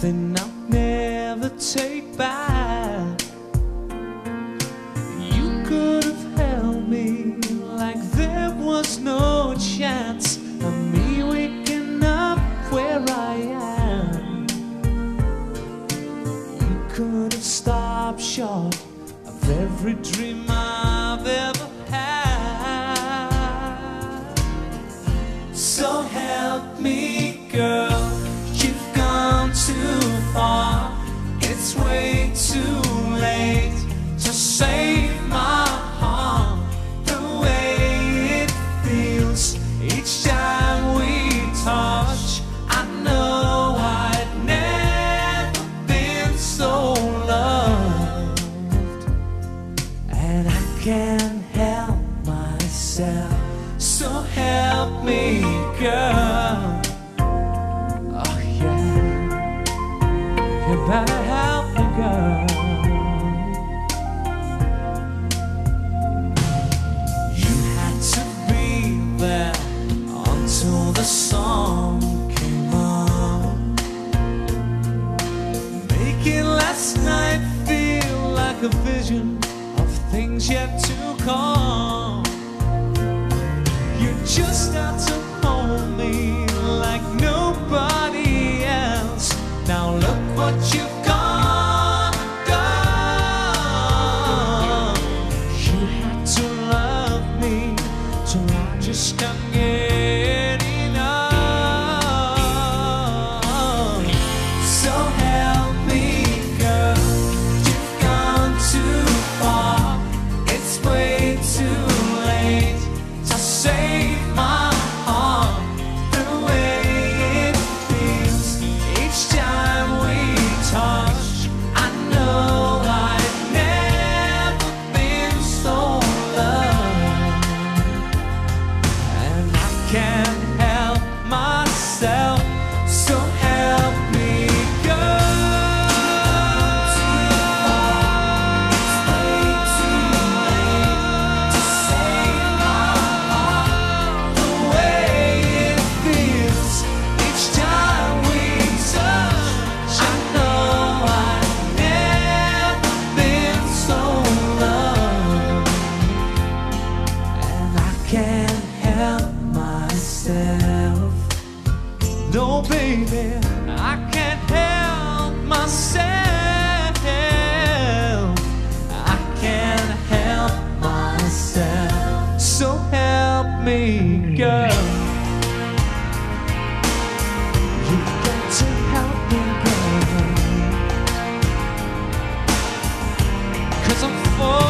something I'll never take back. You could have held me like there was no chance of me waking up where I am. You could have stopped short of every dream I. me, girl. Oh, yeah. You better help me, girl. You had to be there until the song came on. Making last night feel like a vision of things yet to come just start to hold me. No, baby, I can't help myself. I can't help myself. So help me, girl. You've got to help me, girl. Cause I'm full.